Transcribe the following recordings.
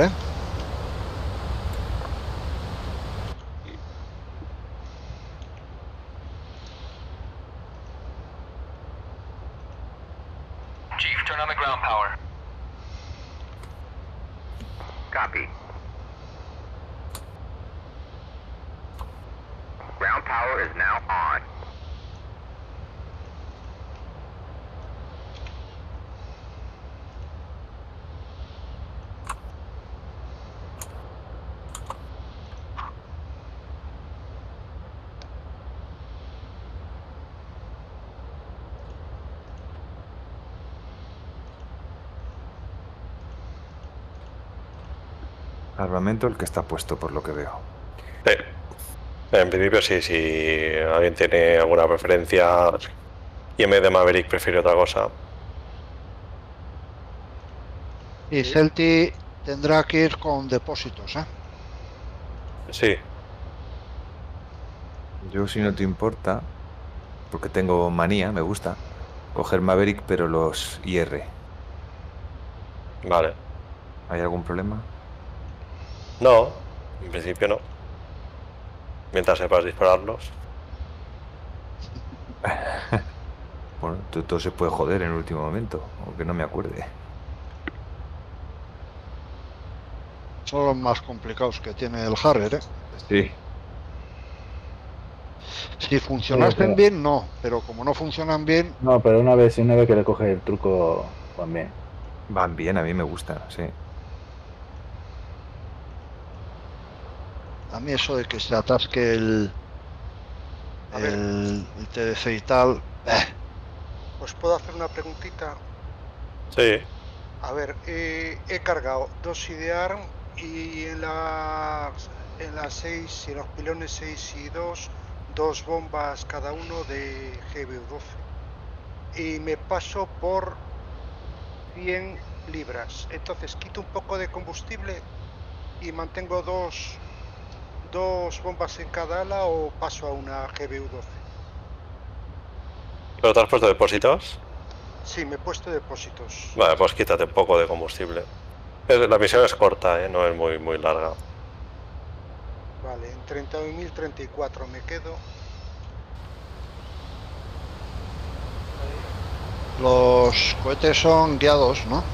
¿eh? Chief, turn on the ground power. Armamento el que está puesto, por lo que veo. Sí. En principio sí, si alguien tiene alguna preferencia y en vez de Maverick prefiere otra cosa. Y Celti tendrá que ir con depósitos, ¿eh? Sí, Yo, si no te importa, porque tengo manía, me gusta, coger Maverick, pero los IR. vale. ¿Hay algún problema? No, en principio no. Mientras sepas dispararlos. Bueno, to- todo se puede joder en el último momento, aunque no me acuerde. Son los más complicados que tiene el Harrier, ¿eh? Sí. Si funcionasen pero- bien, no. Pero como no funcionan bien, No, pero una vez, una vez que le coge el truco, van bien. Van bien, a mí me gustan, sí. A mí eso de que se atasque el, A ver. el, el TDC y tal, eh, ¿Os puedo hacer una preguntita? Sí, A ver, eh, he cargado dos IDEAR y en las en las 6 y en los pilones 6 y 2, dos bombas cada uno de GBU-12. Y me paso por 100 libras. Entonces quito un poco de combustible y mantengo dos, dos bombas en cada ala o paso a una GBU-12. ¿pero te has puesto depósitos? Sí, me he puesto depósitos. Vale, pues quítate un poco de combustible. La misión es corta, ¿eh? no es muy, muy larga. Vale, en 30.034 me quedo. los cohetes son guiados, ¿no?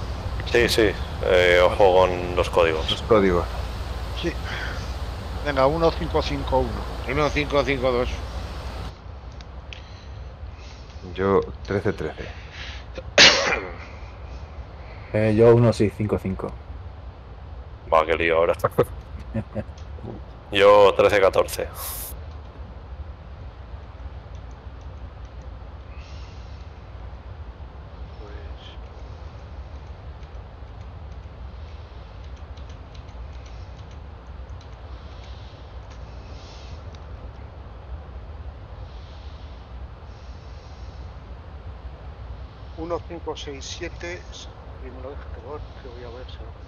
Sí, sí, eh, ojo con los códigos. Los códigos. Sí. Venga, 1551. 1552. Yo 13-13. Eh, yo 1655. Va, qué lío ahora. Yo 13-14. 4, 5, 6, 7. Y me lo deja que voy, que voy a ver si lo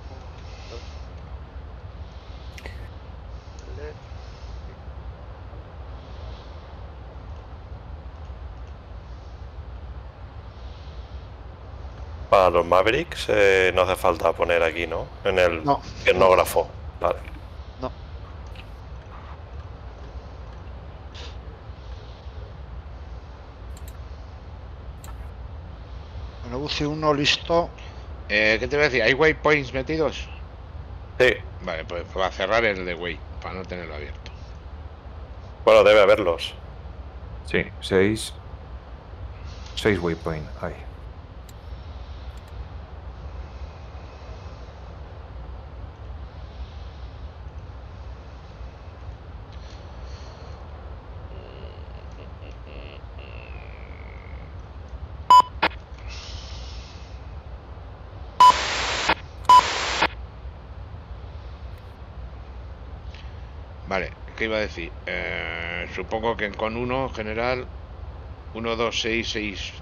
Para los Mavericks eh, no hace falta poner aquí, ¿no? En el etnógrafo. Bueno, UC1 listo. Eh, ¿Qué te voy a decir? ¿Hay waypoints metidos? Sí. Vale, pues va a cerrar el de way para no tenerlo abierto. Bueno, debe haberlos. Sí, 6. 6 waypoint. Ahí. Vale, ¿qué iba a decir? Eh, supongo que con uno general 1, 2, 6, 6,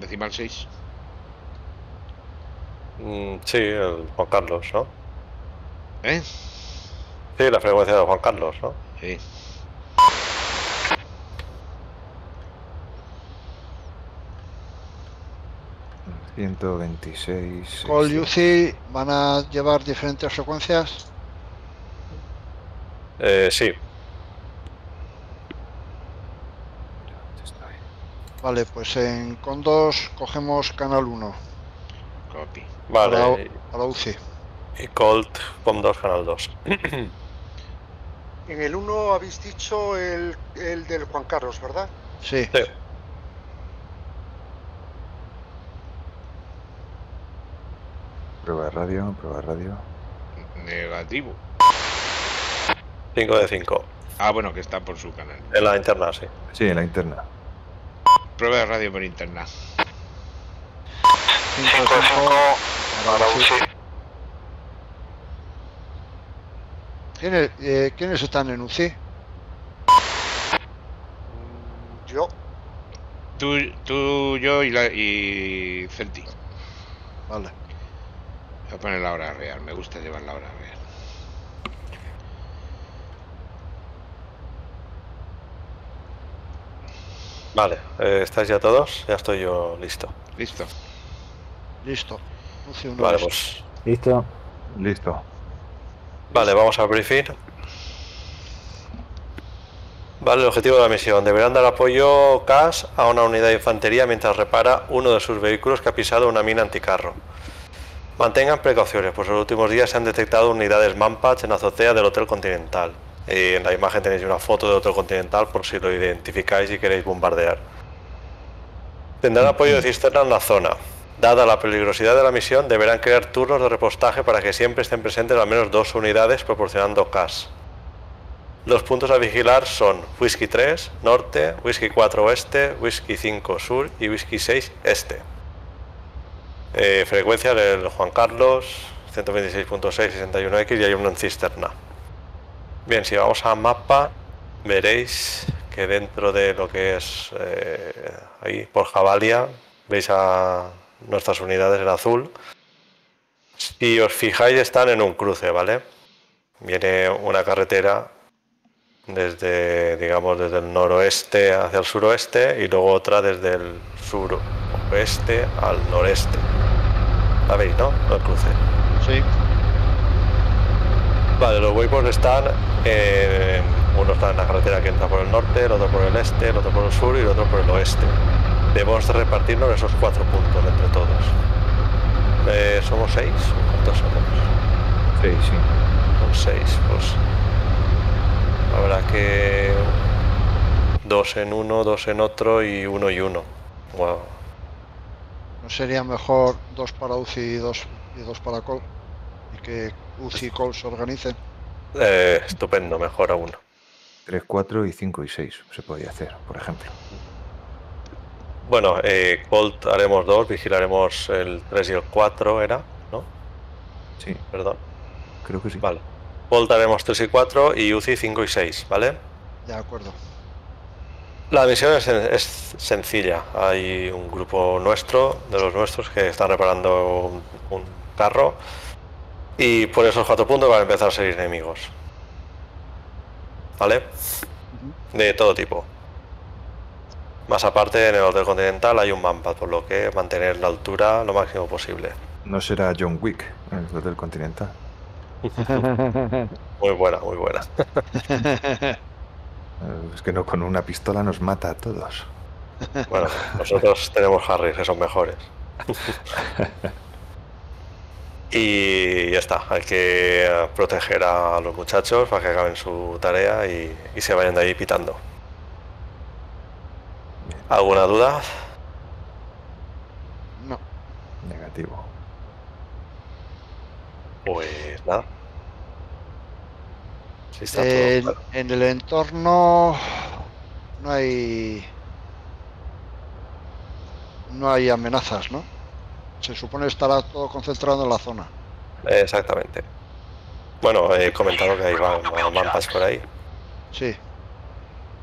decimal 6. Mm, sí, el Juan Carlos, ¿no? ¿Eh? Sí, la frecuencia de Juan Carlos, ¿no? Sí. 126. Cole y Uzi van a llevar diferentes frecuencias. Eh, sí, Vale, pues en con 2 cogemos canal 1 Copy. vale. Para- para UCI. Y Colt, 2, Canal 2. En el 1 habéis dicho el, el del Juan Carlos, ¿verdad? Sí. Sí. Prueba de radio, prueba de radio. Negativo. 5 de 5. Ah, bueno, que está por su canal. En la interna, sí. Sí, en la interna. Prueba de radio por internet. 5 de 5 para UCI. ¿Quiénes, eh, ¿Quiénes están en UCI? Yo. Tú, tú yo y, la, y Celti. Vale. Voy a poner la hora real. Me gusta llevar la hora real. Vale, eh, ¿estáis ya todos? Ya estoy yo listo. Listo. Listo. UCI 1 Vale, pues. ¿Listo? Listo. Vale, vamos al briefing. Vale, el objetivo de la misión. Deberán dar apoyo CAS a una unidad de infantería mientras repara uno de sus vehículos que ha pisado una mina anticarro. Mantengan precauciones, pues en los últimos días se han detectado unidades Manpatch en la azotea del Hotel Continental. Y en la imagen tenéis una foto del Hotel Continental por si lo identificáis y queréis bombardear. Tendrán apoyo de cisterna en la zona. Dada la peligrosidad de la misión, deberán crear turnos de repostaje para que siempre estén presentes al menos dos unidades proporcionando CAS. Los puntos a vigilar son Whisky 3 norte, Whisky 4 oeste, Whisky 5 sur y Whisky 6 este. Eh, frecuencia del Juan Carlos 126.661X y hay uno en cisterna. Bien, si vamos a mapa veréis que dentro de lo que es eh, ahí por Javalia veis a nuestras unidades en azul. Si os fijáis están en un cruce, ¿vale? Viene una carretera desde, digamos, desde el noroeste hacia el suroeste y luego otra desde el suroeste al noreste. ¿La veis, no? El cruce. Sí. Vale, los waypoints están en... Uno está en la carretera que entra por el norte, el otro por el este, el otro por el sur y el otro por el oeste. Debemos de repartirnos esos cuatro puntos entre todos. Eh, ¿Somos seis? ¿Cuántos somos? Sí, sí. Son seis, pues. Habrá que. Dos en uno, dos en otro y uno y uno. Wow. ¿No sería mejor dos para UCI y dos, y dos para Cole? Y que UCI Cole se organicen. Eh, estupendo, mejor aún. 3, 4 y 5 y 6 se podía hacer, por ejemplo. Bueno, eh, Colt haremos dos, vigilaremos el 3 y el 4, ¿era? ¿No? Sí, Perdón. creo que sí. Vale. Colt haremos 3 y 4 y UCI 5 y 6, ¿vale? De acuerdo. La misión es, es sencilla. Hay un grupo nuestro, de los nuestros, que están reparando un, un carro. Y por esos cuatro puntos van a empezar a salir enemigos. ¿Vale? De todo tipo. Más aparte, en el Hotel Continental hay un mapa, por lo que mantener la altura lo máximo posible. No será John Wick en el Hotel Continental. Muy buena, muy buena. Es que no, con una pistola nos mata a todos. Bueno, nosotros tenemos Harry, que son mejores. Y ya está, hay que proteger a los muchachos para que acaben su tarea y, y se vayan de ahí pitando. ¿Alguna duda? No. Negativo. Pues nada. Sí, está todo En, claro. en el entorno no hay no hay amenazas, ¿no? Se supone estará todo concentrado en la zona. Exactamente. Bueno, he comentado que hay mampas por ahí, Sí,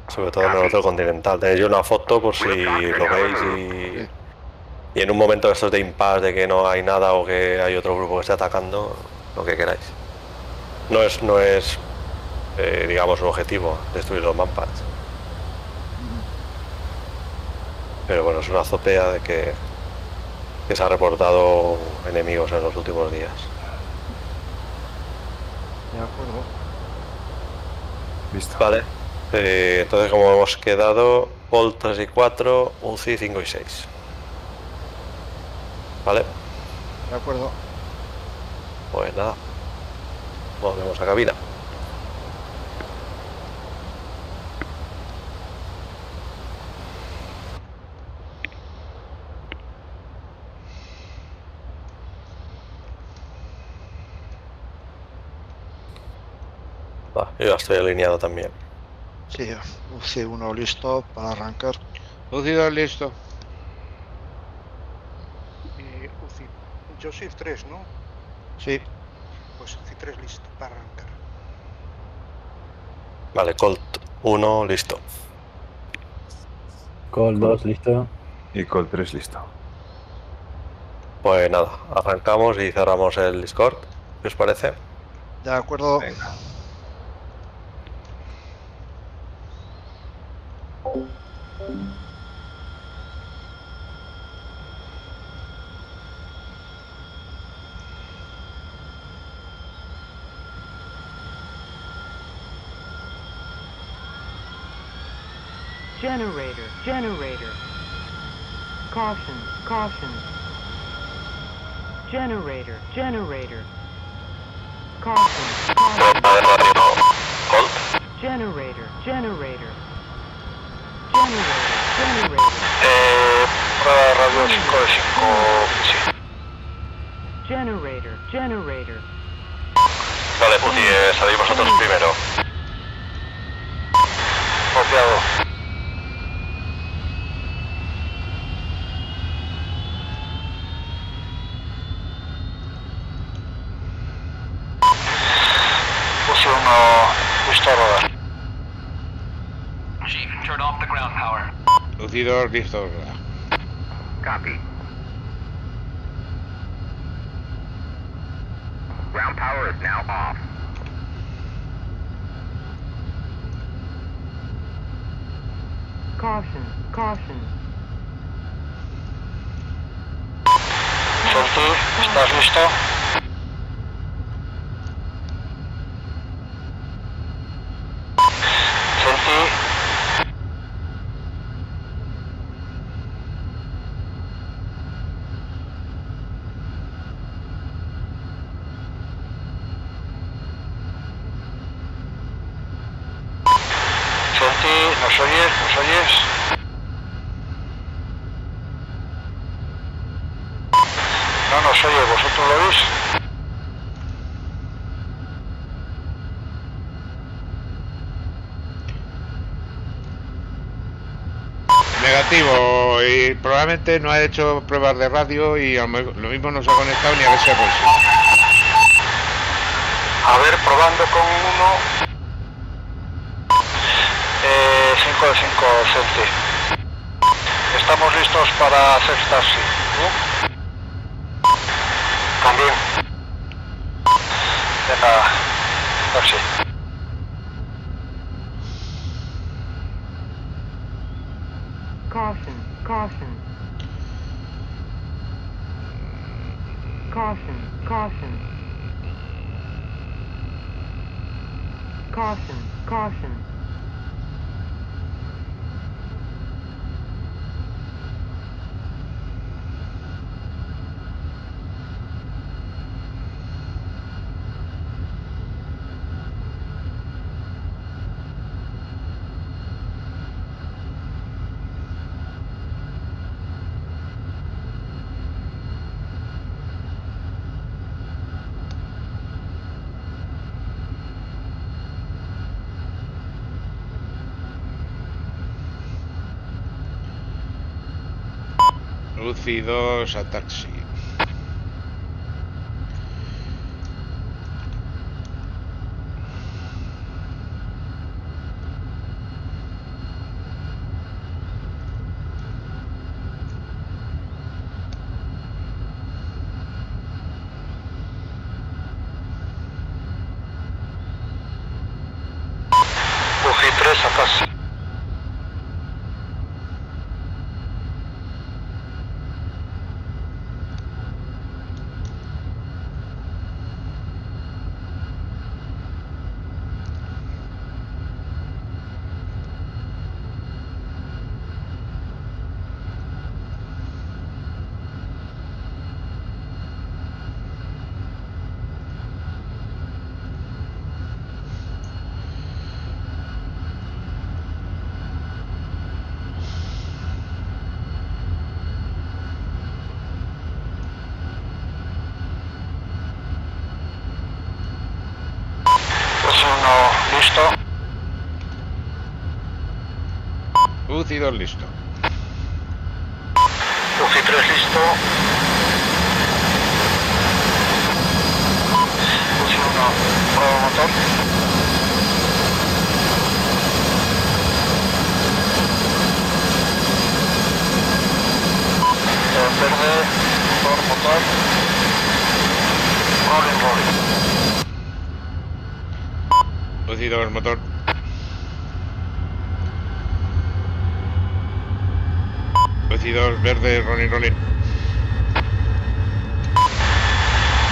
sobre todo en el otro continental. Tenéis una foto por si lo veis y, y en un momento de estos de impasse de que no hay nada o que hay otro grupo que esté atacando, lo que queráis. No es, no es eh, digamos, un objetivo, destruir los mampas. Pero bueno, es una azotea de que que se ha reportado enemigos en los últimos días. De acuerdo. Listo. Vale. Eh, entonces, como hemos quedado, Paul 3 y 4, UCI 5 y 6. Vale, De acuerdo. pues nada. Volvemos a cabina. Va, yo ya estoy alineado también. Sí, UCI 1 listo para arrancar. UCI 2 listo. Eh, UCI. Joseph 3, ¿no? Sí, Pues UCI 3 listo para arrancar. Vale, Colt 1, listo. Call 2, listo. Y Call 3 listo. Pues nada, arrancamos y cerramos el Discord. ¿Qué os parece? de acuerdo. Venga. UCI 2 listo. Copy. Ground power is now off. Caution, caution. Santi, ¿estás probablemente no ha hecho pruebas de radio y lo mismo no se ha conectado ni a posible. A ver, probando con uno. Eh, 5 de 5, Celti. Estamos listos para hacer taxi. ¿tú? También. Venga, taxi. Caution, caution. Caution, caution. Caution, 2 a taxi. listo. Listo. UG1 prueba motor. Verde, motor, motor. Rolling, rolling. Motor. UCI 2 verde, rolling.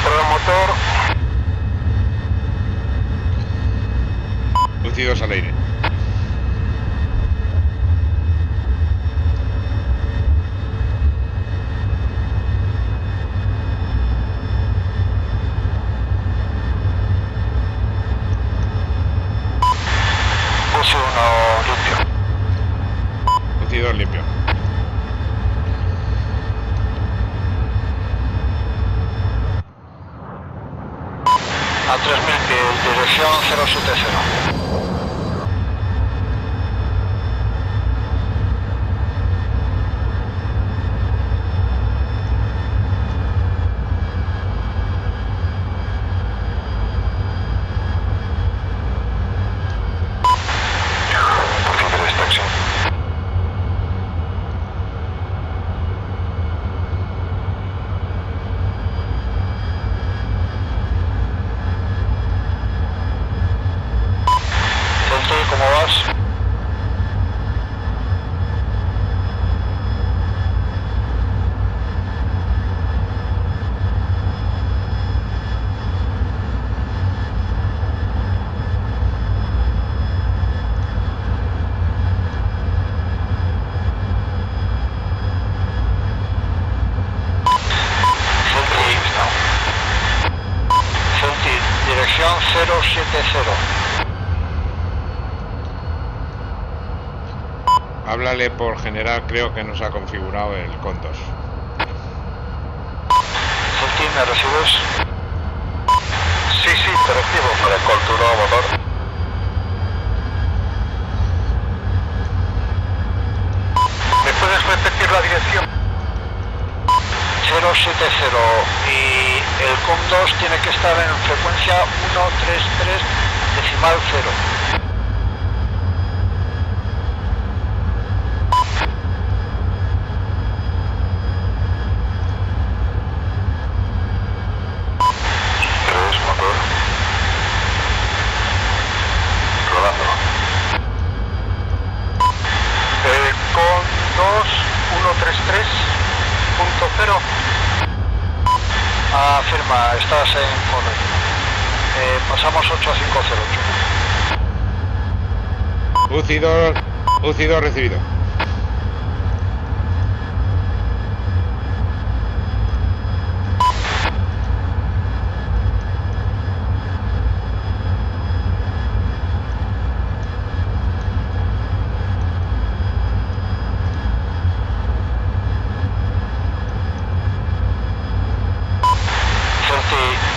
Prueba motor. UCI 2 al aire. UCI 1 limpio. UCI 2 limpio. A 3000 pies, dirección 070. Celti, ¿cómo vas? Celti, Celti, dirección 070. Por general, creo que nos ha configurado el Condos. Celti, ¿me recibes? Sí, sí, te recibo. Para el nuevo motor. ¿Me puedes repetir la dirección? 070 y el COM2 tiene que estar en frecuencia 133 decimal 0. Tres, motor. Rodando. Eh, con 2133.0. Afirma, estás en correcto. Eh, pasamos 8508. UCI 2, UCI 2 recibido.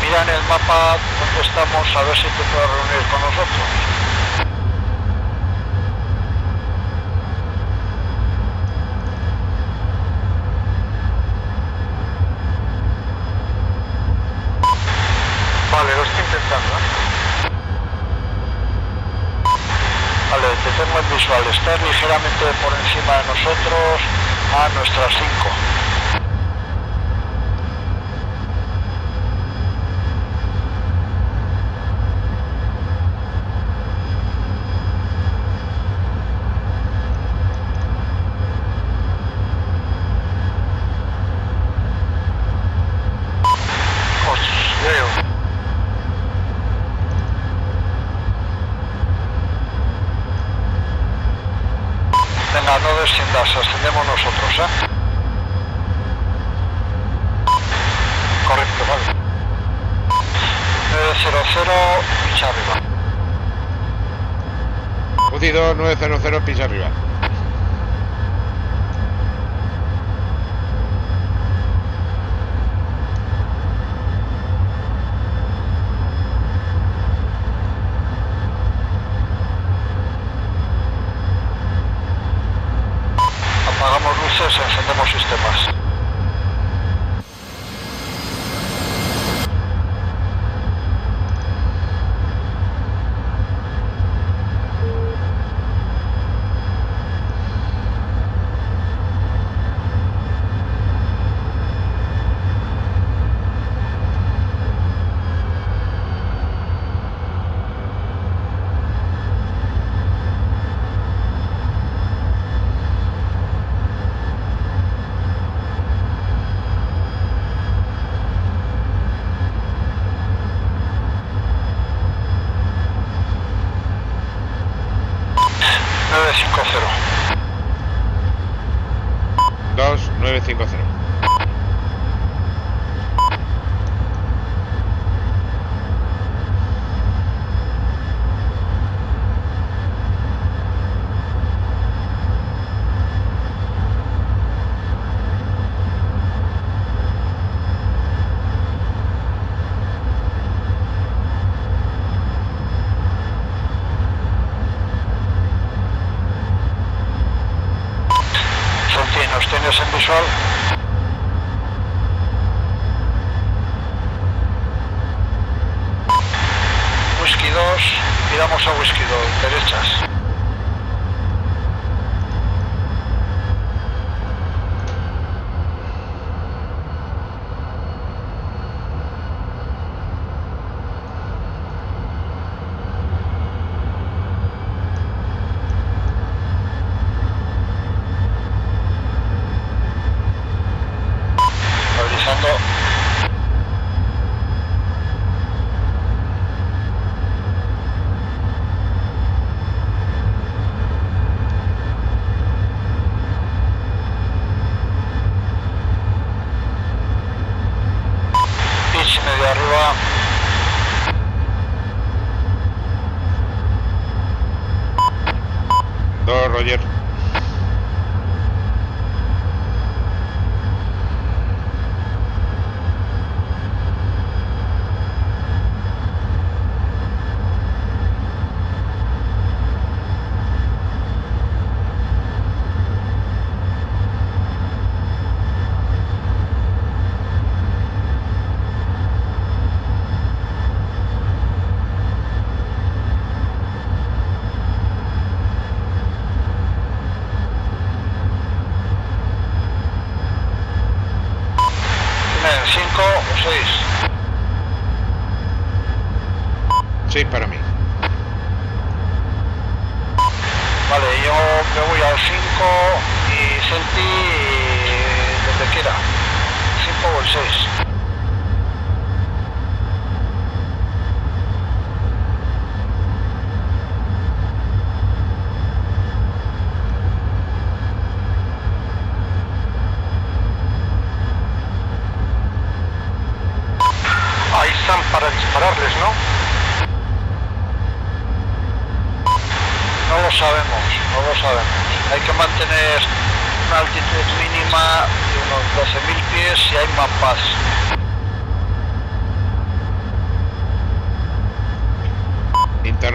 Mira en el mapa dónde estamos, a ver si te puedes reunir con nosotros. Vale, lo estoy intentando. ¿eh? Vale, te tengo en visual. Estás ligeramente por encima de nosotros a nuestras 5.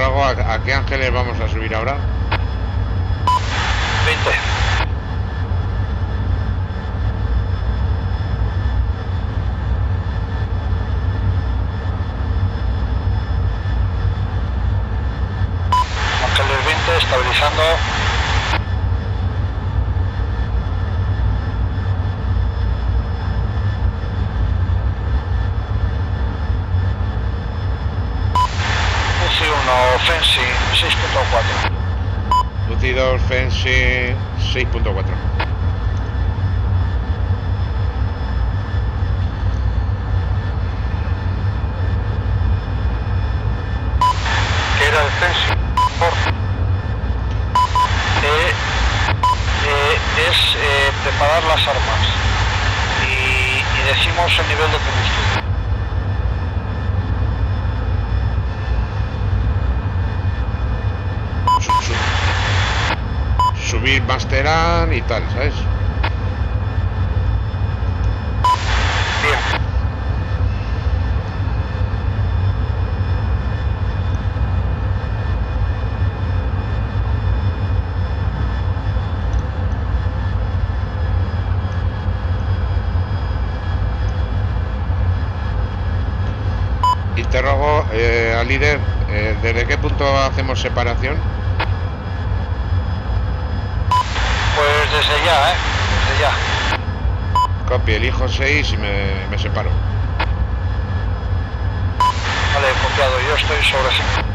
Rago, ¿a, ¿a qué ángeles vamos a subir ahora? 20. hacemos separación? Pues desde ya, ¿eh? Desde ya. Copy, elijo 6 y me, me separo. Vale, copiado, yo estoy sobre 5.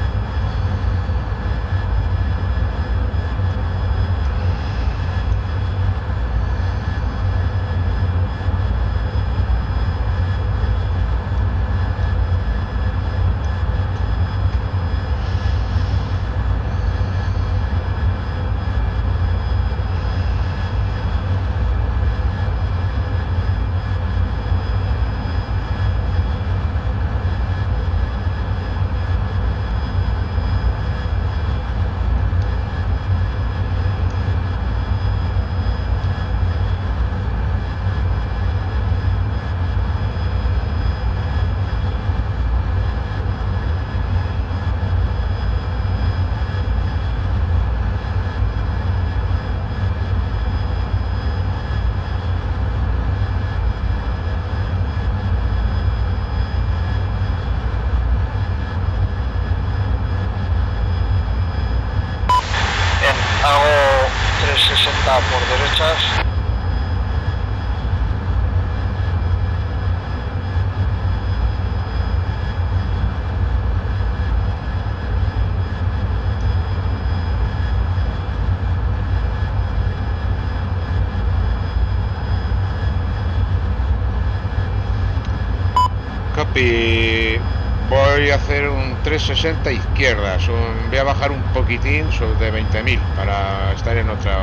360 izquierdas. un- voy a bajar un poquitín sobre 20.000 para estar en otra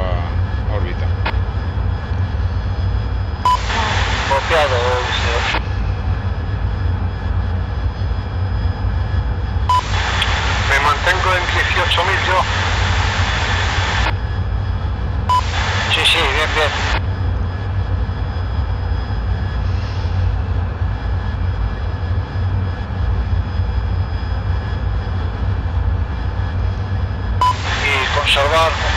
órbita. Copiado. Me mantengo en 18.000 yo. Sí, sí, bien, bien. Y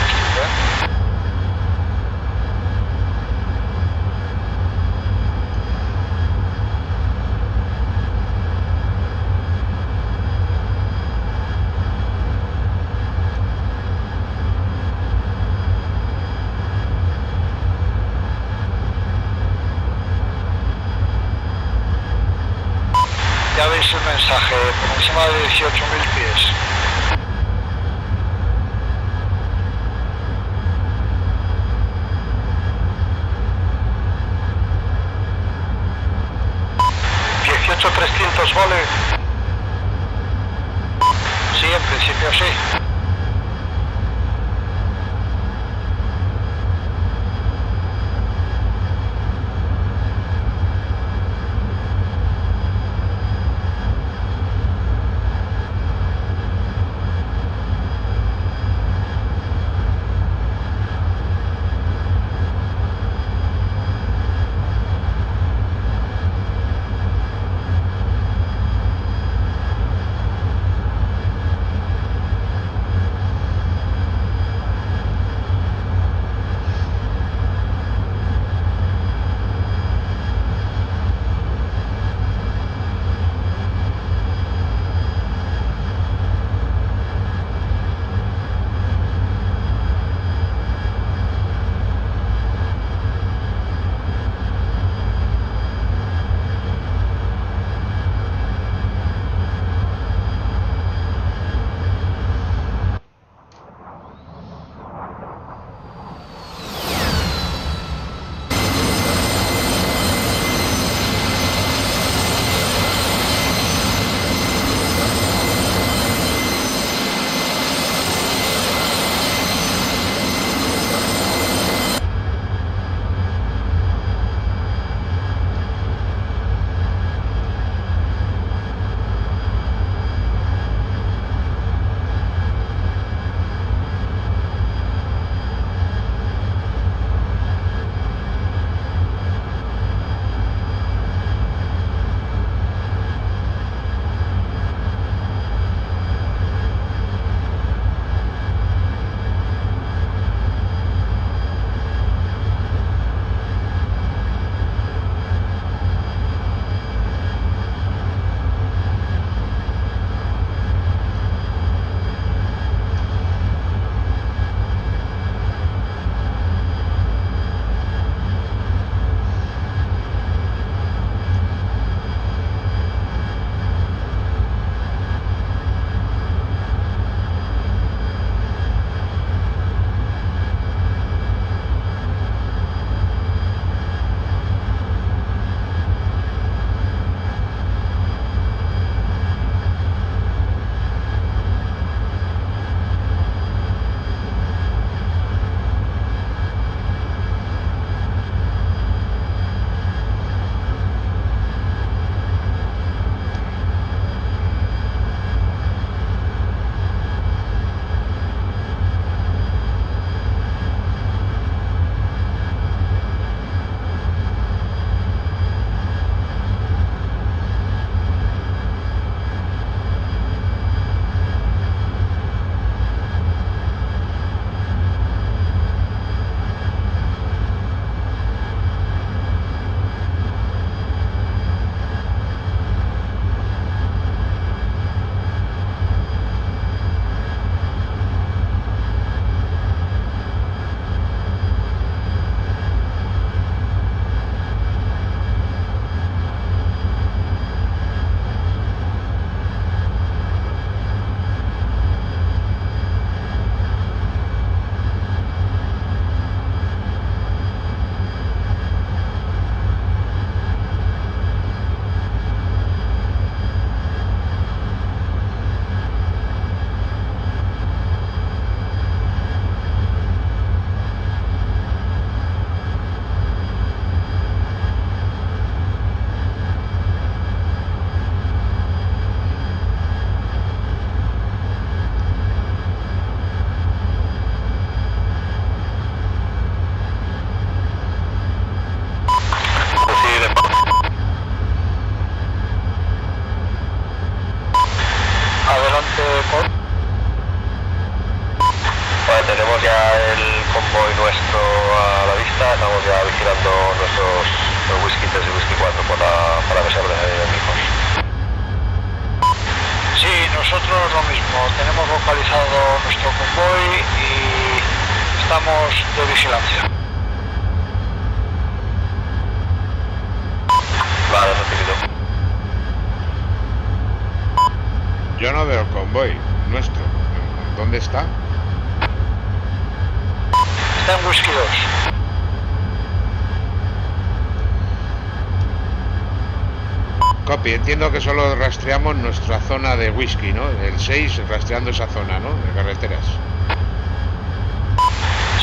entiendo que solo rastreamos nuestra zona de whisky, ¿no? El 6 rastreando esa zona, ¿no? De carreteras.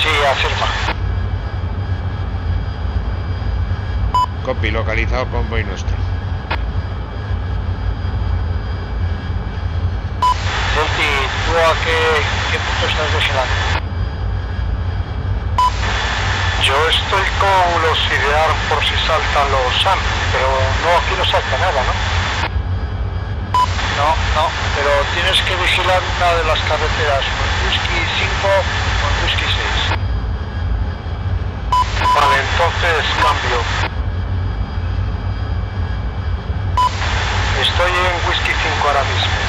Sí, afirma. Copy, localizado convoy nuestro. Celti, ¿tú a qué, qué punto estás vigilando? Yo estoy con los idear por si saltan los SAM, pero no, aquí no salta nada, ¿no? No, no, pero tienes que vigilar una de las carreteras, whisky 5 o con whisky 6. Vale, entonces cambio. Estoy en Whisky 5 ahora mismo.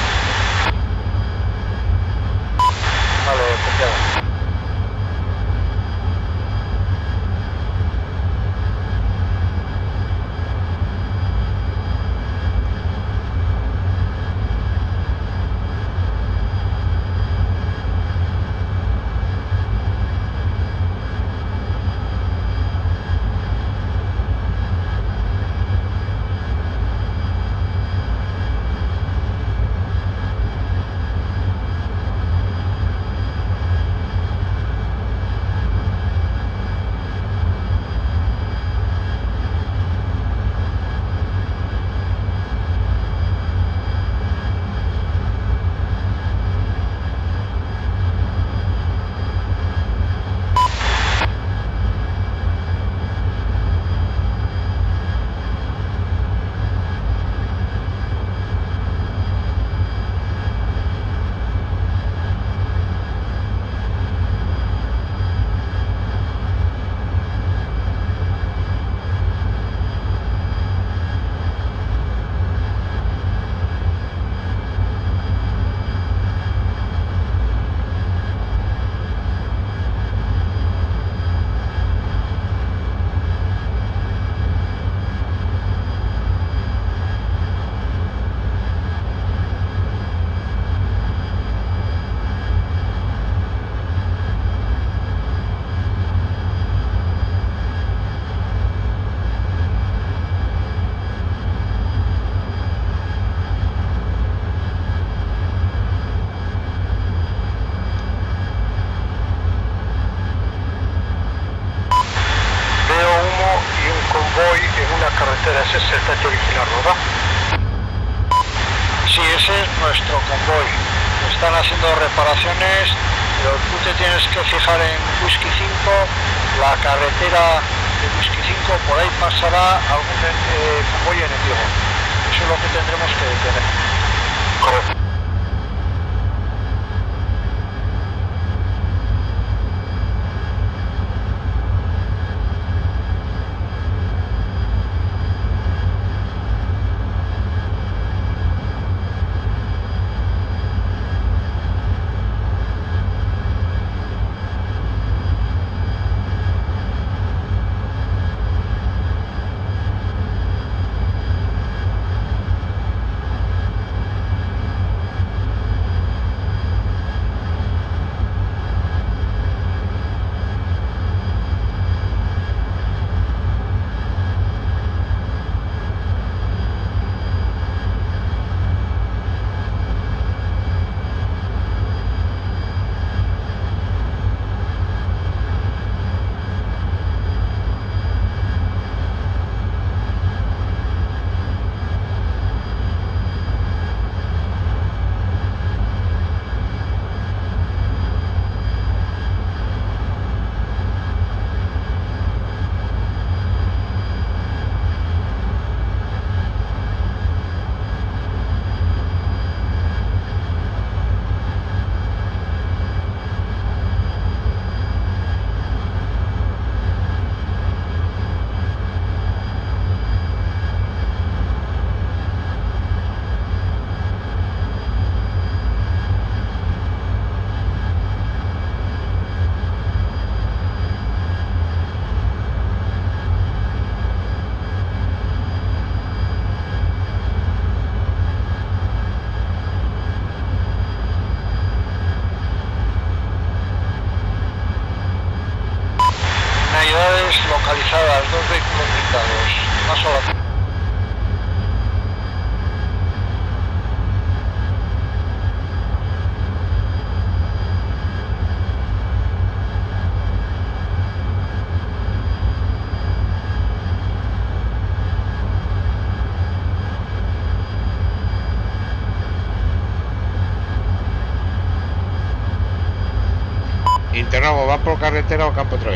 Por carretera o campo otra?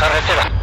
Carretera.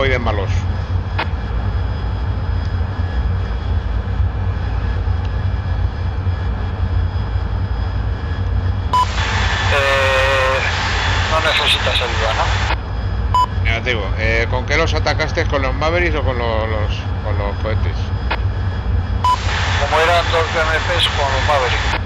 Convoy de malos. Eh, no necesitas ayuda, ¿no? Ya te digo, eh, ¿con qué los atacaste? ¿Con los Mavericks o con los, los- con los cohetes? Como eran dos BMPs con los Maverick.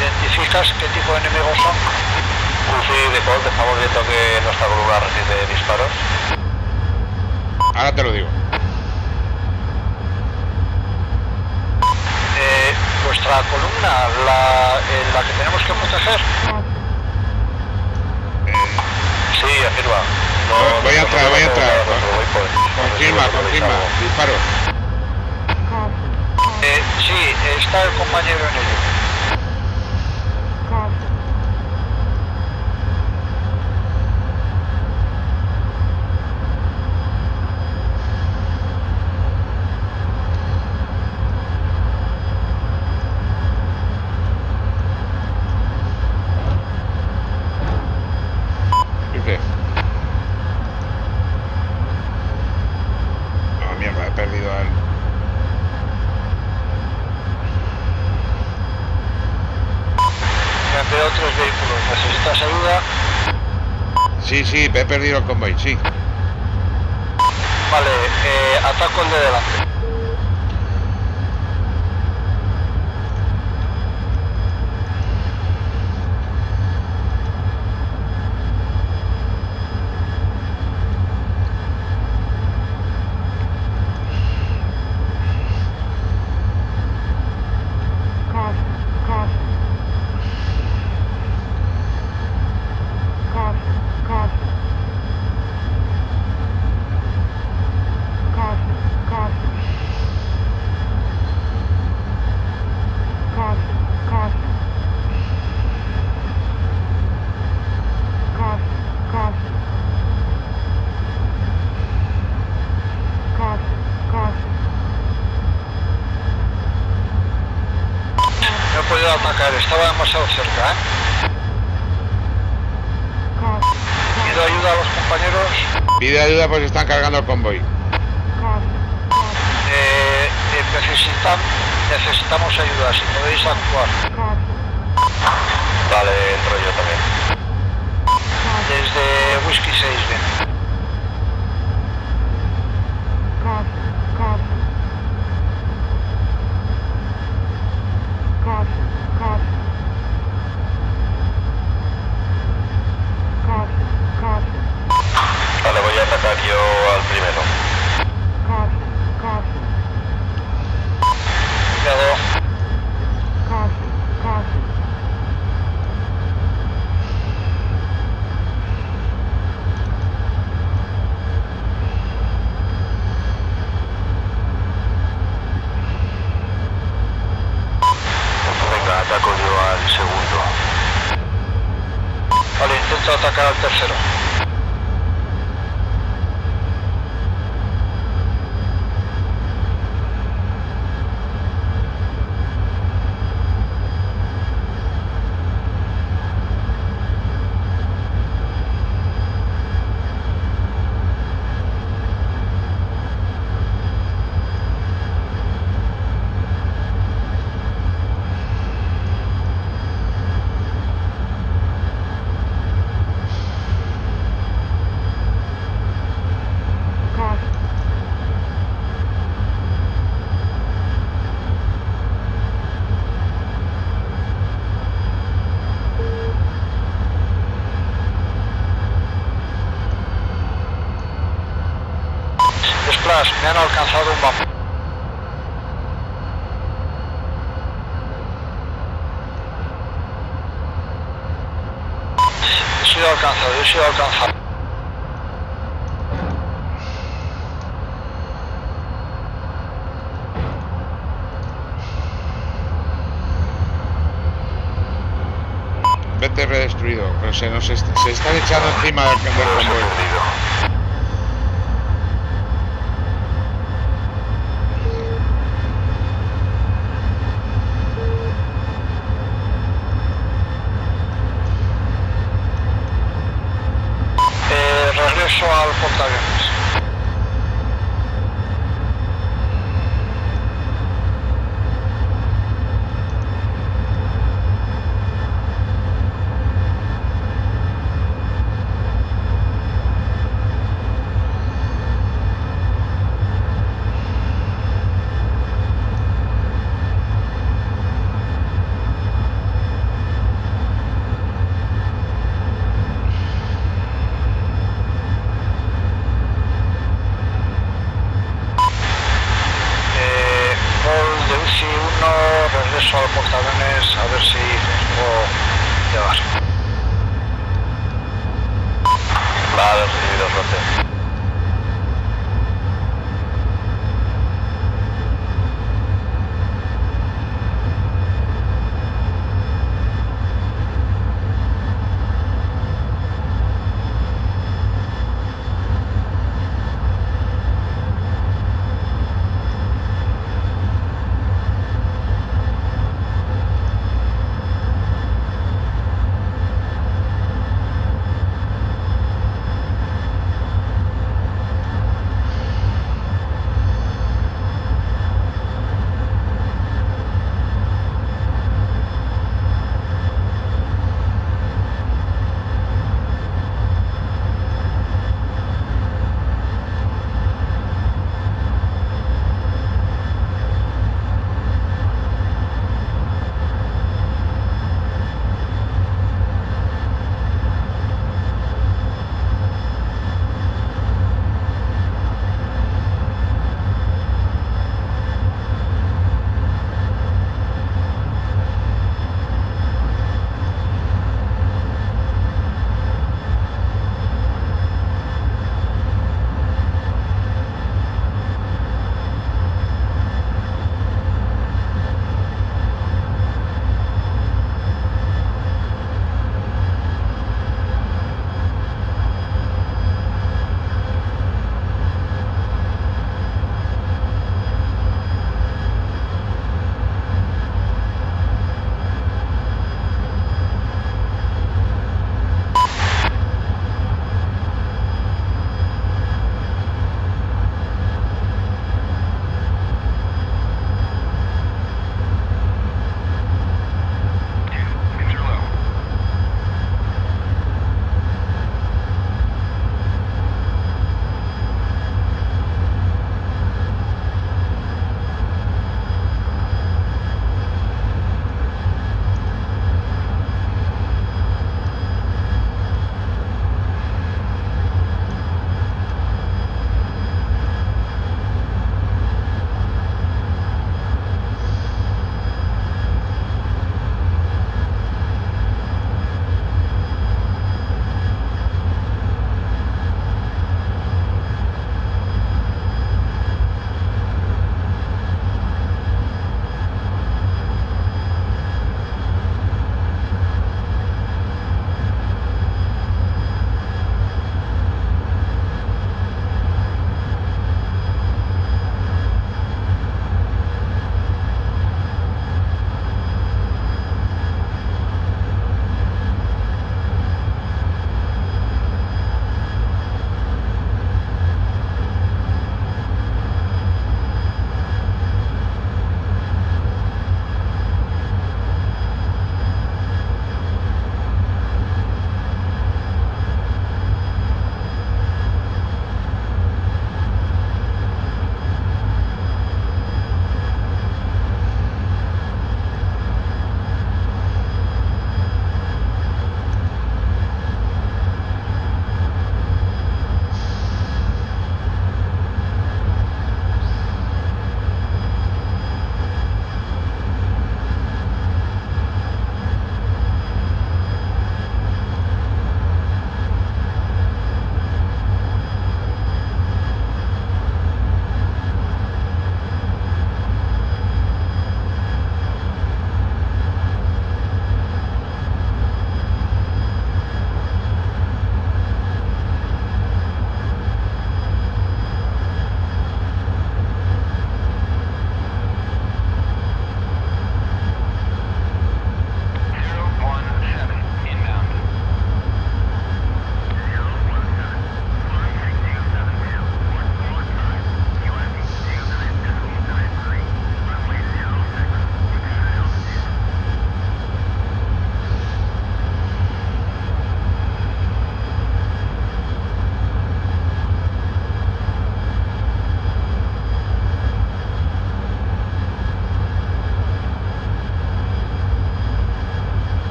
¿Identificas qué tipo de enemigos son? Fusil de Colt, estamos viendo que nuestra columna recibe disparos. Ahora te lo digo. Eh, vuestra columna, la, eh, la que tenemos que proteger, Eh, Sí, afirma. Voy- a entrar, voy a entrar. confirma, confirma. Eh, sí, está el compañero en ello. Caution. Rifle. No, mierda, he perdido al. Me veo tres vehículos. ¿Necesitas ayuda? Sí, he perdido el convoy, sí. Vale, eh, ataco el de delante. Estaba demasiado cerca, ¿eh? Pido ayuda a los compañeros. Pide ayuda pues están cargando el convoy. Eh, eh, necesitan, necesitamos ayuda, si podéis actuar. Vale, entro yo también. Desde Whisky 6, bien. radio. Están echando encima del, del convoy.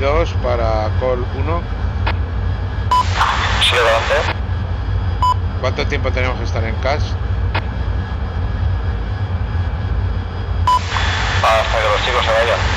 2 para Call 1. Sí, adelante. ¿Cuánto tiempo tenemos que estar en CAS? Hasta que los chicos se vayan.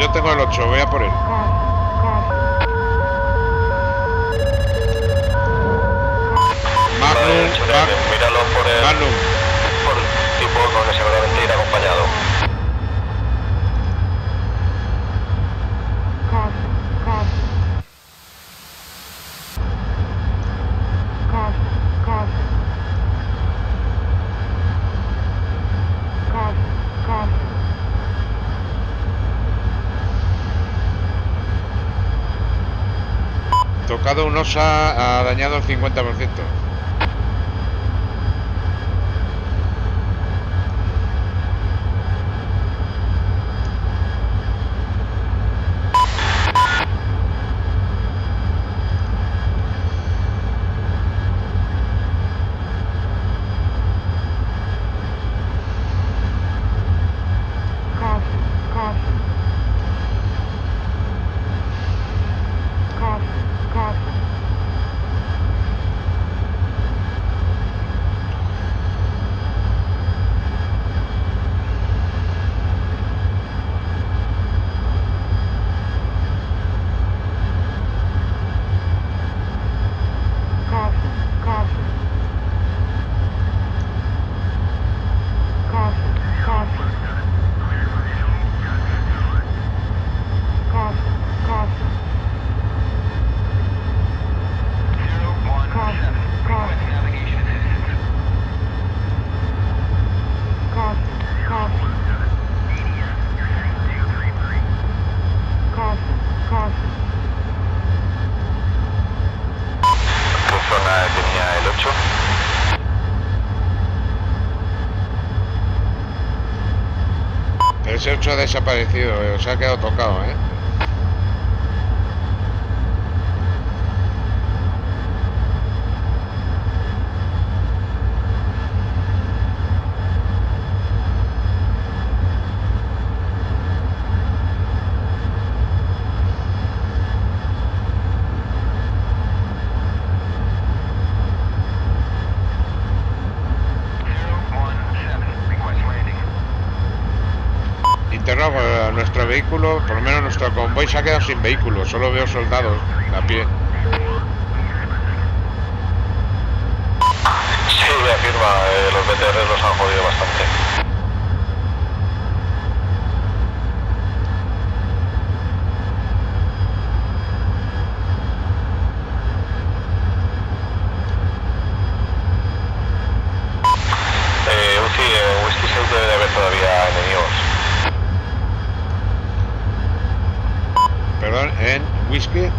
Yo tengo el 8, voy a por él. Tocado un osa, ha dañado el 50%. derecho. Ese 8 ha desaparecido, eh. ha quedado tocado, ¿eh? Por lo menos nuestro convoy se ha quedado sin vehículo, solo veo soldados a pie. Sí, me afirma, eh, los BTR los han jodido bastante. Eh, UCI, en Whisky 6 debe de haber todavía enemigos. Perdón, en whisky. Eh,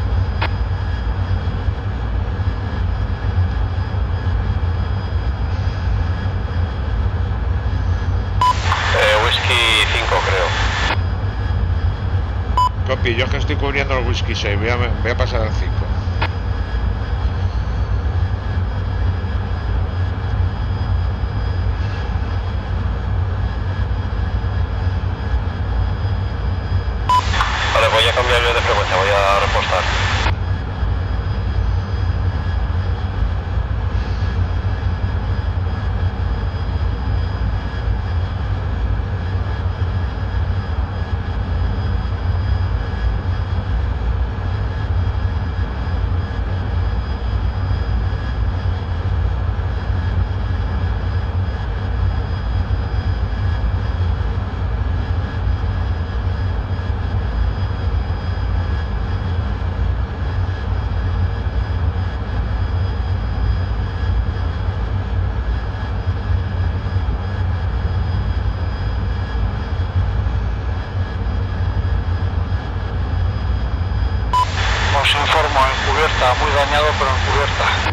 whisky 5 creo. Copy, yo es que estoy cubriendo el whisky 6, voy a, voy a pasar al 5. Vale, voy a cambiar yo de frecuencia, voy a repostar. Os informo en cubierta, muy dañado pero en cubierta.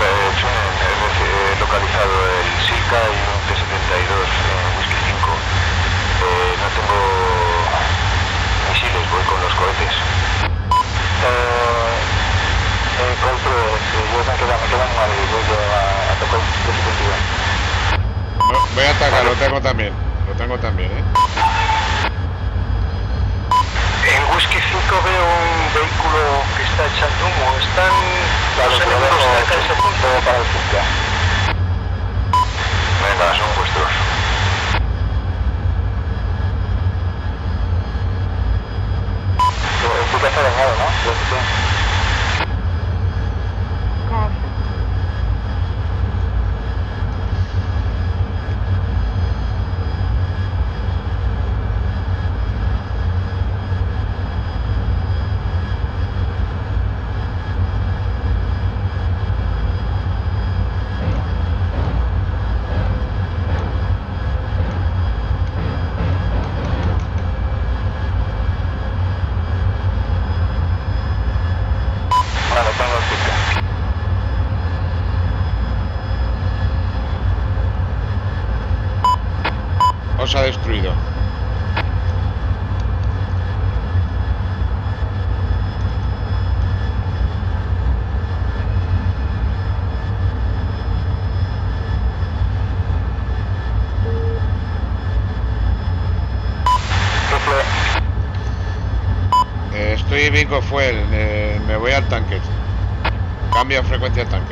De hecho, he reci- he localizado el Silca y un T-72 en Whisky 5. Eh, no tengo misiles, voy con los cohetes. Eh, eh, eh, yo me quedan, me quedan mal y voy a, a tocar un T-72. No, voy a atacar, lo tengo también. Lo tengo también, ¿eh? En Whisky 5 veo un vehículo que está echando humo. Están los pero cerca de ese punto. todo para el Silca. Venga, son vuestros. El Silca está dañado, ¿no? Yo sí sé. Caution. Vale, tengo el Silca. Os ha destruido. Rifle. Eh, con fuel, eh, me voy al tanque. Cambio frecuencia al tanque.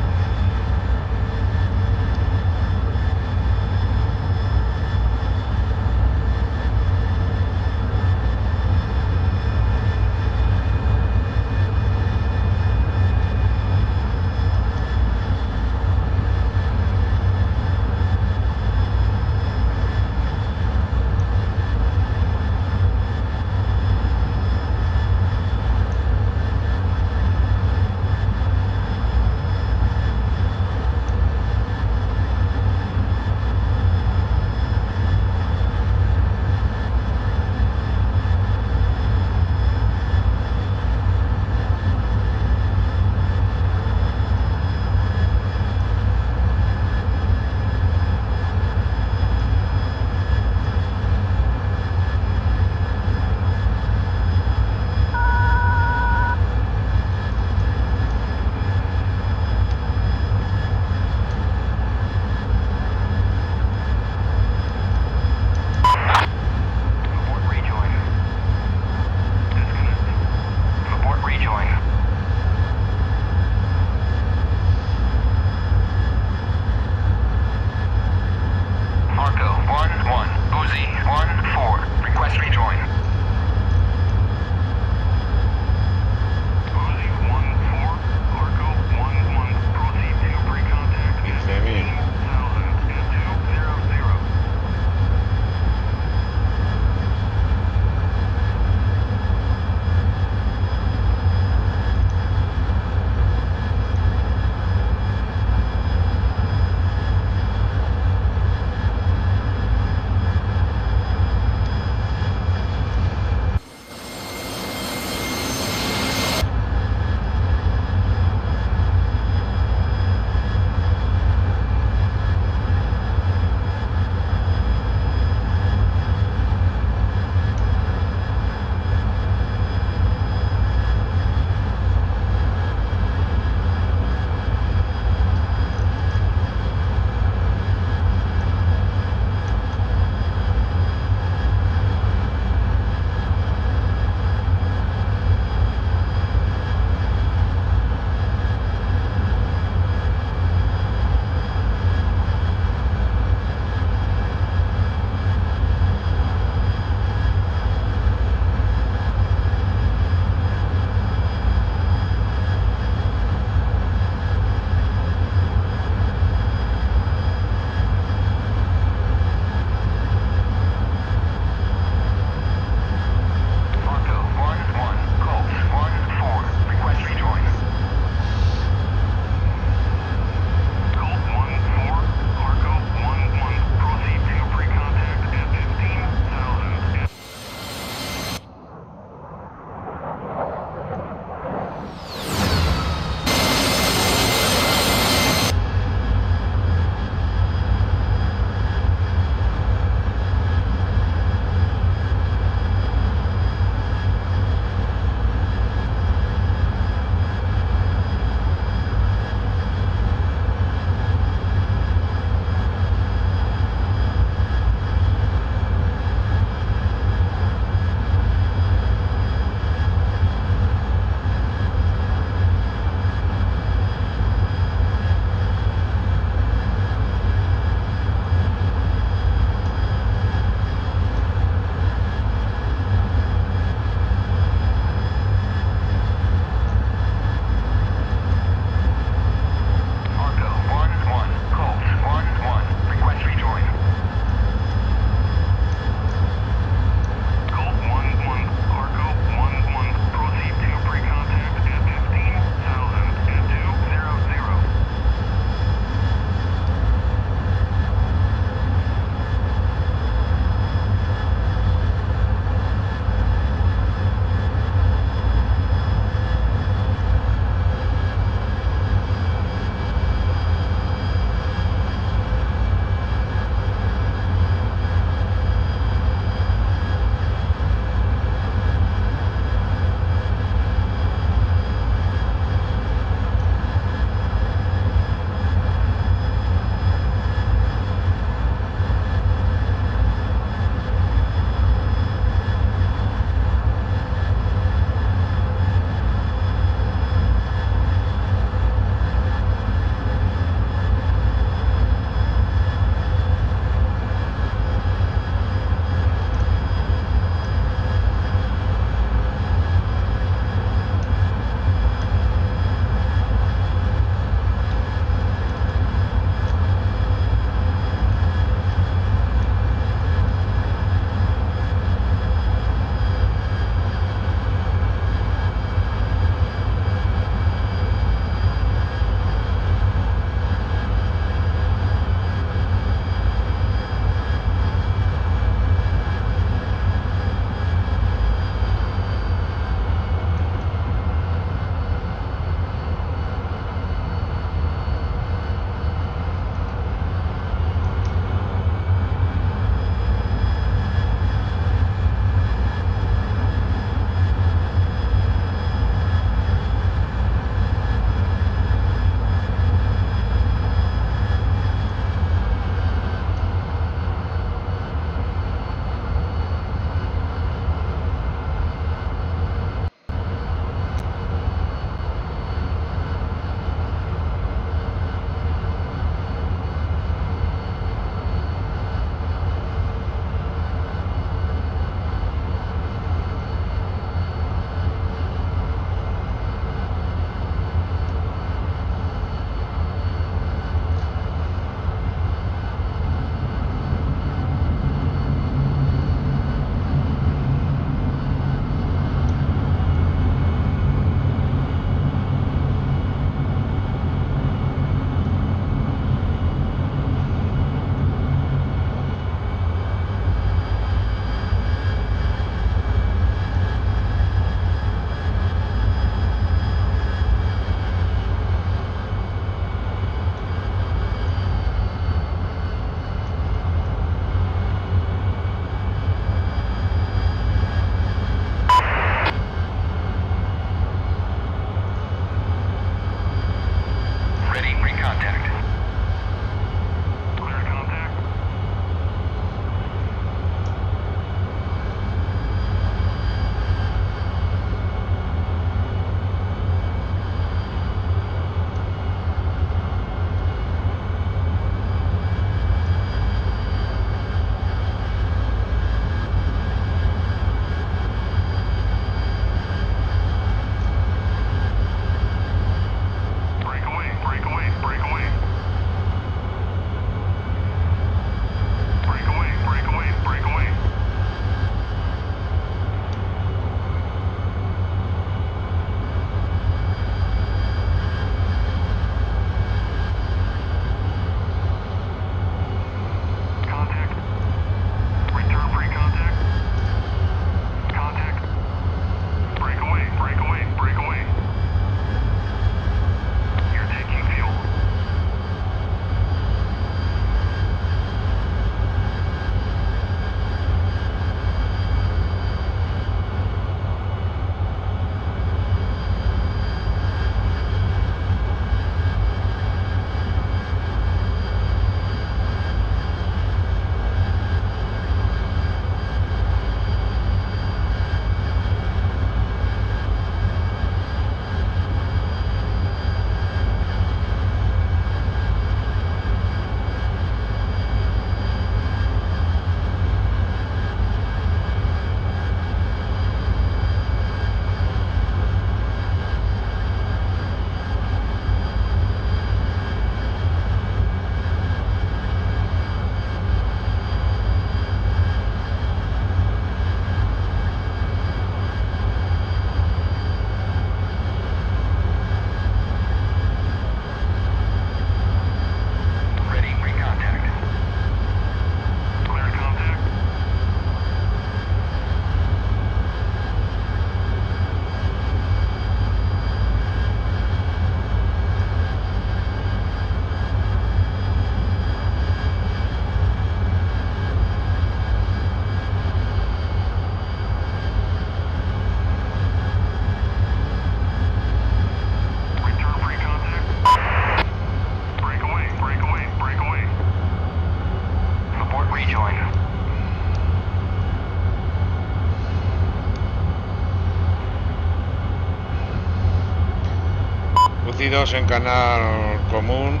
Metidos en canal común.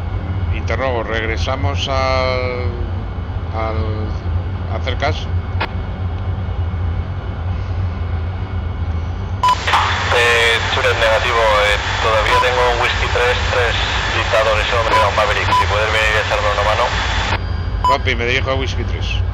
Interrogo, ¿regresamos al, al hacer caso? Eh, negativo, eh, todavía tengo un whisky 3, 3 dictadores hombre, un Maverick. Si puedes venir y echarme una mano. Papi, me dirijo a Whisky 3.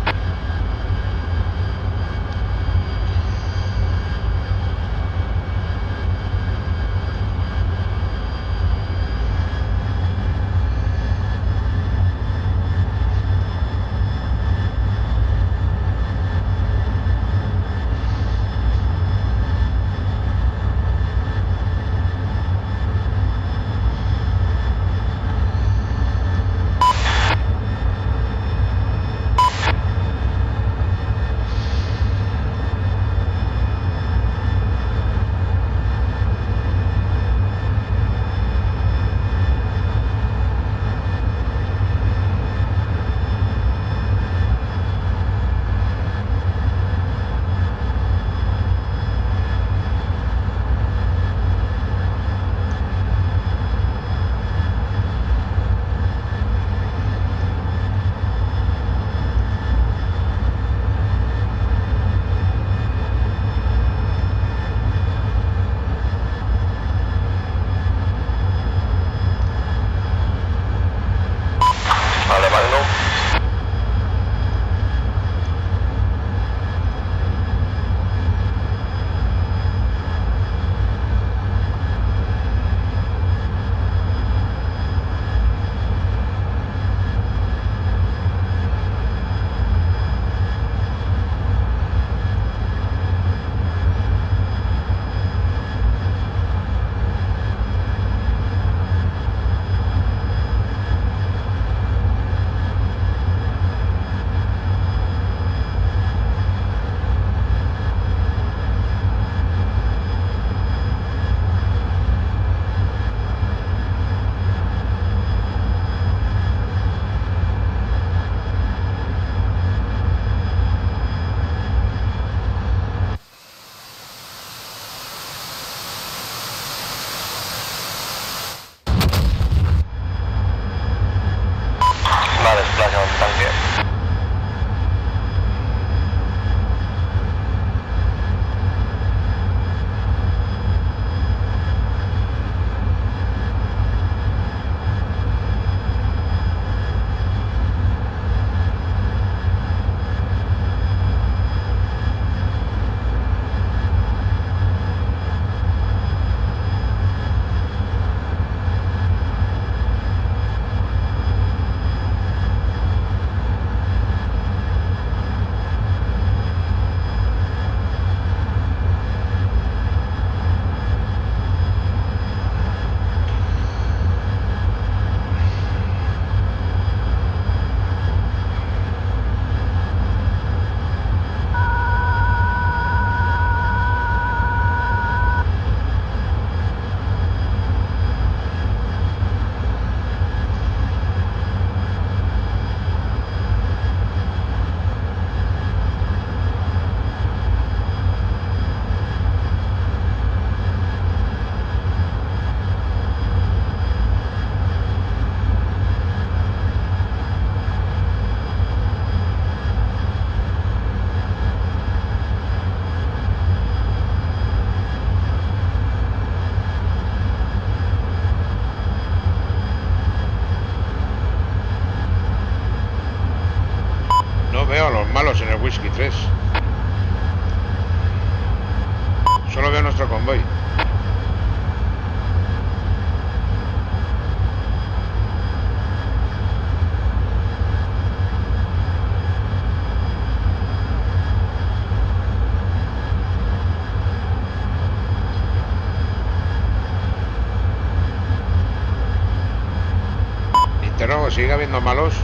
¿Sigue habiendo malos?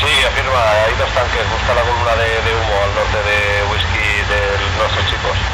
Sí, afirma, hay dos tanques, busca la columna de, de humo al norte de whisky de nuestros chicos.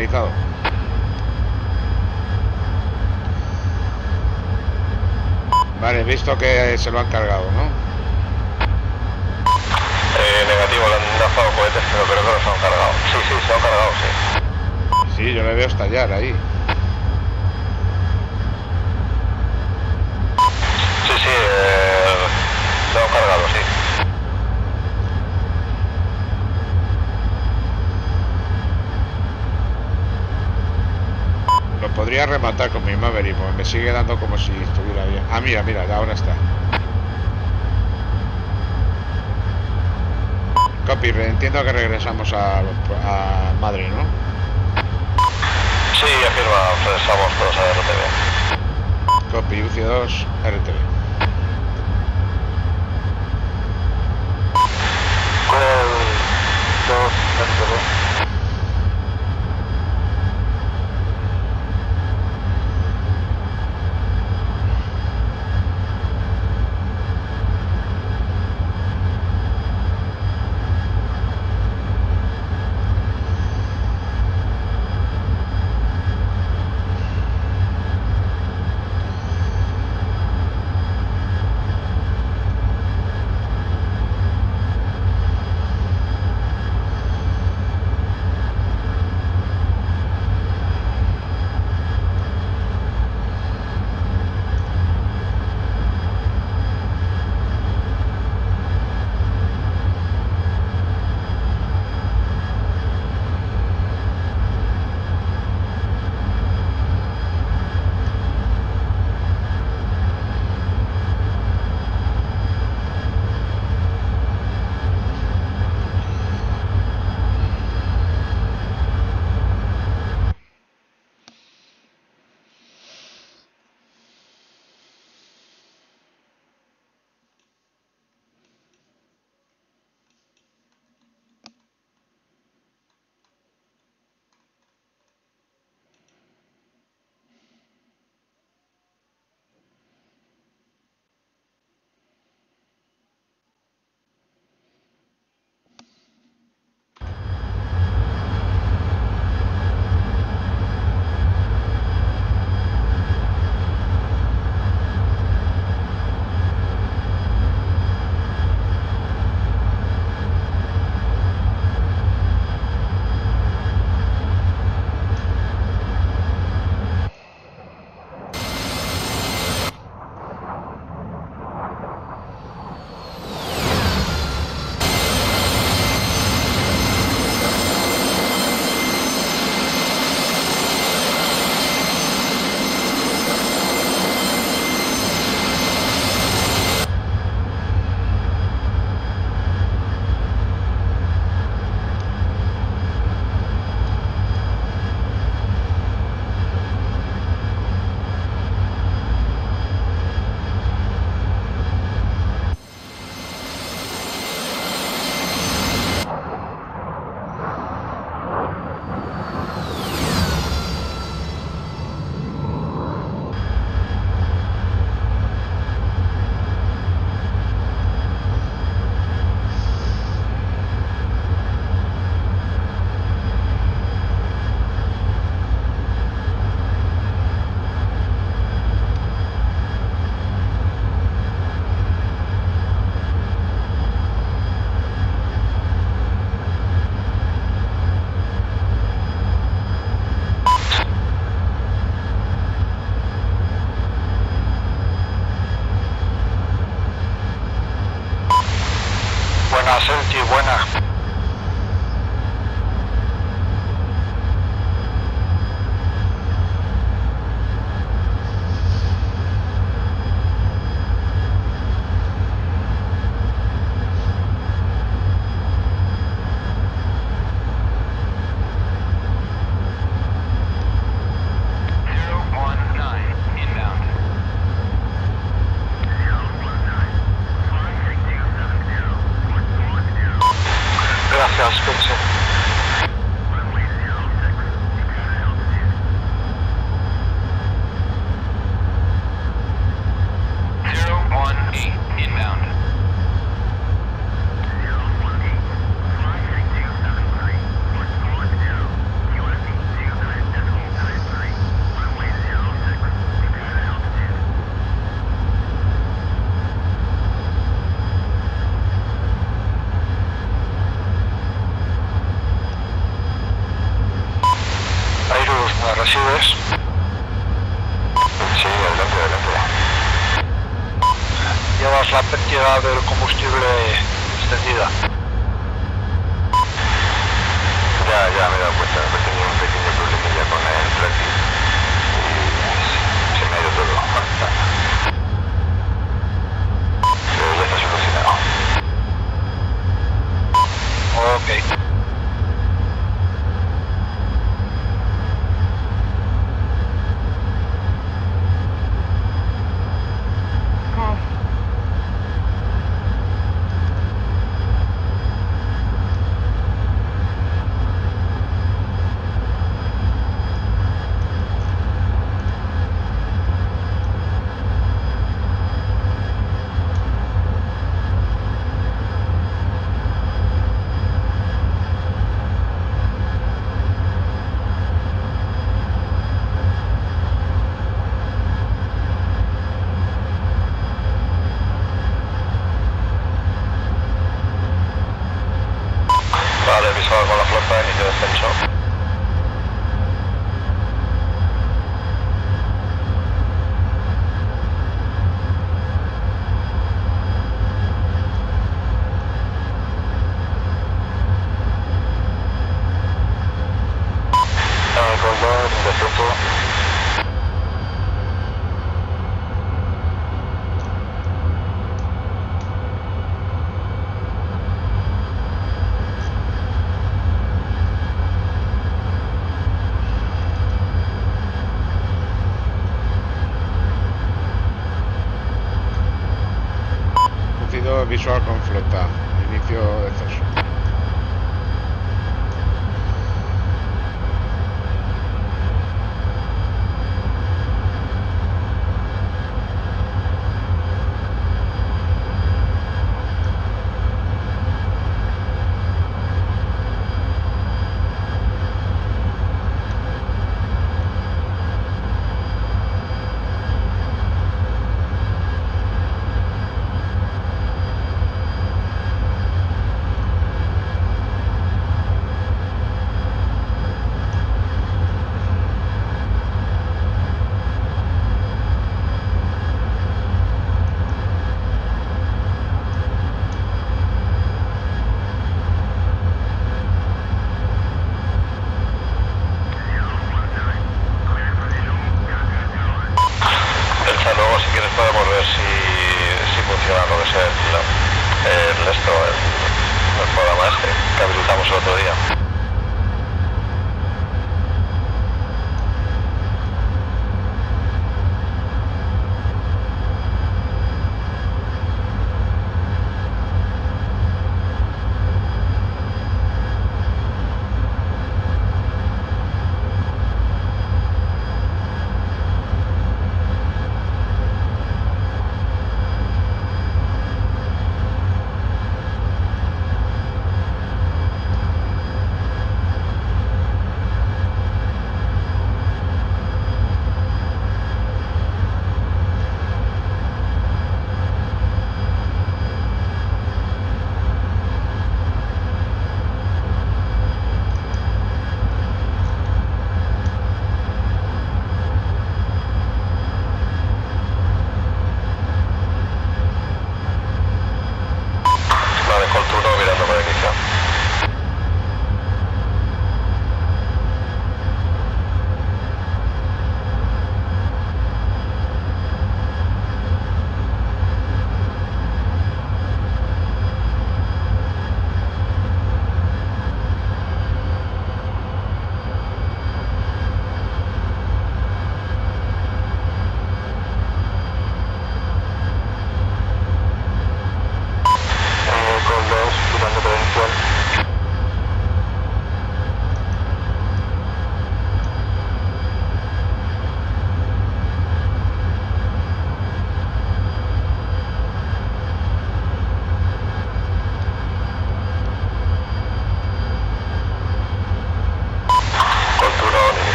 Vale, localizado. Vale, visto que se lo han cargado, ¿no? Eh, negativo, le han lanzado cohetes, pero creo que los han cargado. Sí, sí, se han cargado, sí. Sí, yo le veo estallar ahí. Sí, sí, eh, lo han cargado, sí. Lo podría rematar con mi Maverick, porque me sigue dando como si estuviera bien. Ah, mira, mira, ahora está. Copy, entiendo que regresamos a, a Madrid, ¿no? Sí, afirma, regresamos todos a RTV. Copy, UC2, RTV.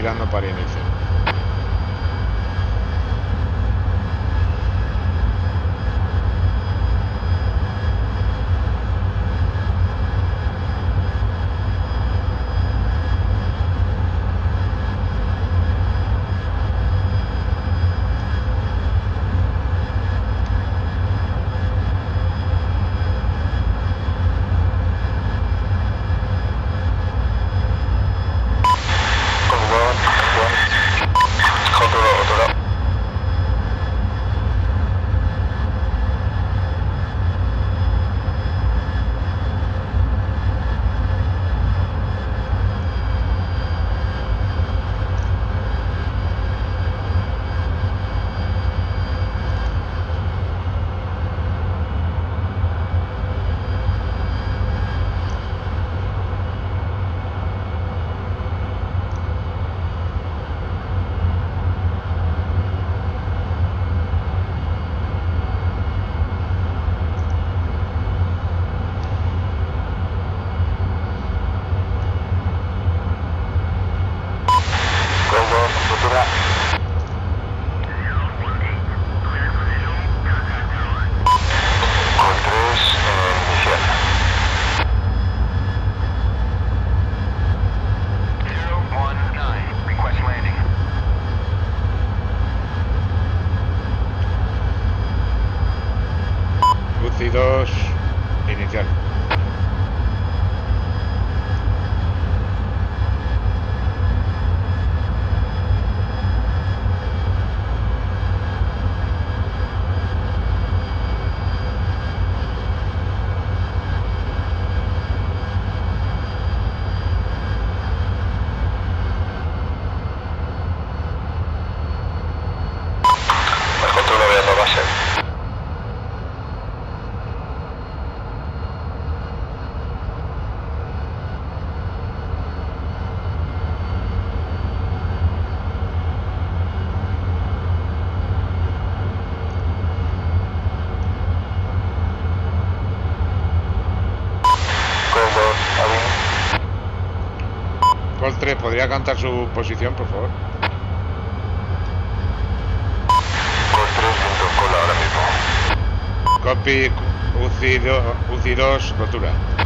Virando para inicio. 2, inicial. cantar su posición, por favor? Cos 3, cola ahora mismo. Copy, UCI 2, UCI 2, rotura.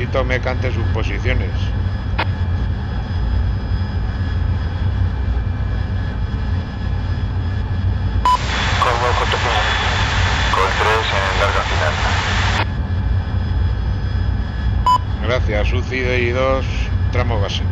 necesito me cante sus posiciones. Gracias, UCI y 2, tramo base.